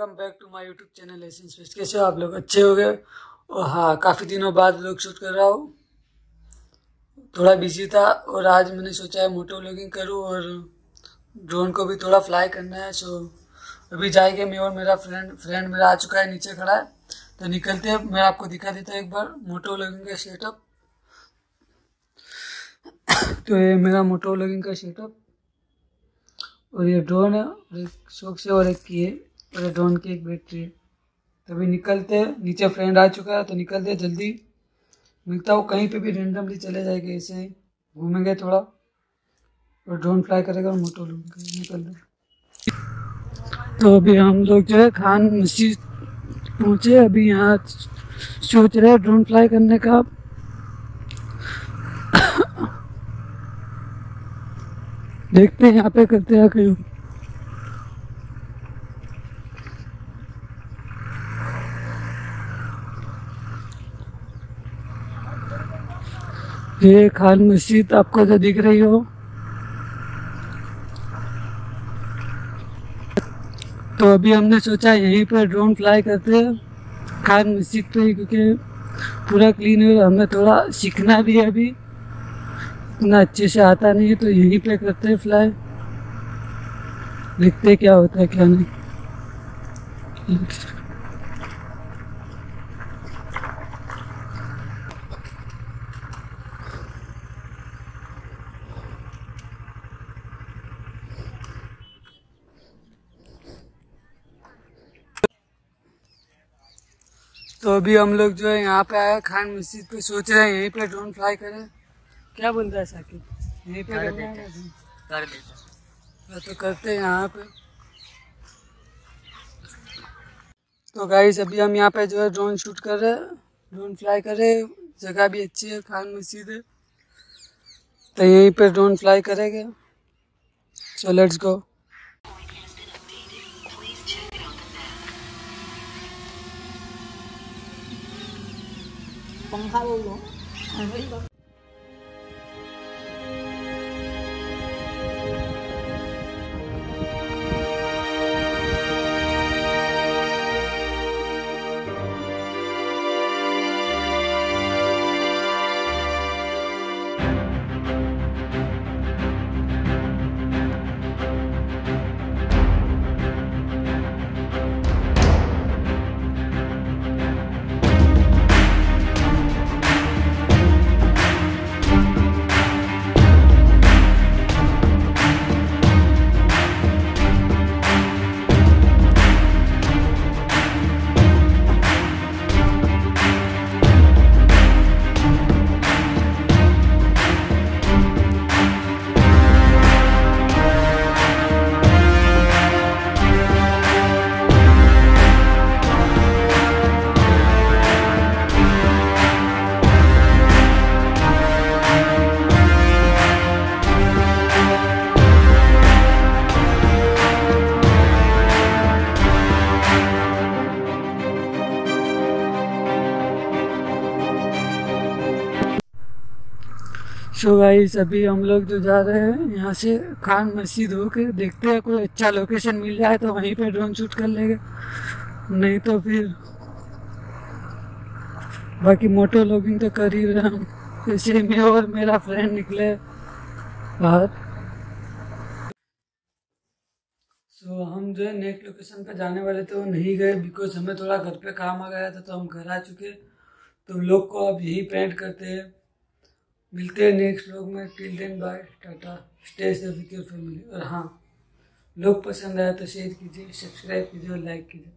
Welcome back to my YouTube channel Ehsan Space. कैसे हो आप लोग? अच्छे हो गए? और हाँ काफ़ी दिनों बाद लोग शूट कर रहा हूँ। थोड़ा बिज़ी था और आज मैंने सोचा है मोटो व्लॉगिंग करूँ और ड्रोन को भी थोड़ा फ्लाई करना है। सो, अभी जाएँगे मैं और मेरा फ्रेंड फ्रेंड मेरा आ चुका है, नीचे खड़ा है। तो निकलते हैं। मैं आपको दिखा देता हूँ एक बार मोटो व्लॉगिंग का सेटअप। तो ये मेरा मोटो व्लॉगिंग का सेटअप। और ये ड्रोन है और एक शौक से और एक की है ड्रोन की एक बैटरी तभी निकलते, नीचे फ्रेंड आ चुका है तो निकलते जल्दी। मिलता हूँ कहीं पे भी रेंडमली चले जाएँगे, ऐसे ही। घूमेंगे थोड़ा। और ड्रोन फ्लाई करेगा और मोटो लोग निकल रहे तो अभी हम लोग जो है खान मस्जिद पहुँचे, अभी यहाँ सोच रहे ड्रोन फ्लाई करने का। देखते हैं यहाँ पे करते हैं कहीं। ये खान मस्जिद, आपको जो दिख रही हो। तो अभी हमने सोचा यहीं पर ड्रोन फ्लाई करते हैं, खान मस्जिद पे ही, क्योंकि पूरा क्लीन है, हमें थोड़ा सीखना भी है अभी। इतना अच्छे से आता नहीं है तो यहीं पे करते हैं फ्लाई देखते क्या होता है, क्या नहीं। तो अभी हम लोग जो है यहाँ पे आए खान मस्जिद पे सोच रहे हैं यहीं पे ड्रोन फ्लाई करें। क्या बोल रहा है साकिब? यहीं पे है। कर। देते हाँ, तो करते हैं यहाँ पे। तो गाइस अभी हम यहाँ पे जो है ड्रोन शूट कर रहे हैं। ड्रोन फ्लाई कर रहे हैं। जगह भी अच्छी है खान मस्जिद है। तो यहीं पे ड्रोन फ्लाई करेंगे। So let's go Panghalo, no? Ano? So guys अभी हम लोग जो जा रहे हैं यहाँ से खान मस्जिद होके देखते हैं कोई अच्छा लोकेशन मिल जाए तो वहीं पे ड्रोन शूट कर लेंगे। नहीं तो फिर बाकी मोटो लॉगिंग तो कर ही रहे हम। जैसे मैं और मेरा फ्रेंड निकले बाहर। सो so, हम जो है नेक्स्ट लोकेशन पर जाने वाले थे वो नहीं गए बिकॉज़ हमें थोड़ा घर पे काम आ गया था तो हम घर आ चुके। तो लोग को अब यही पेंट करते हैं। मिलते हैं नेक्स्ट लोग में. Till then bye tata stay safe with your family और हाँ लोग पसंद आया तो शेयर कीजिए सब्सक्राइब कीजिए और लाइक कीजिए.